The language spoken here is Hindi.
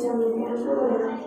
Right,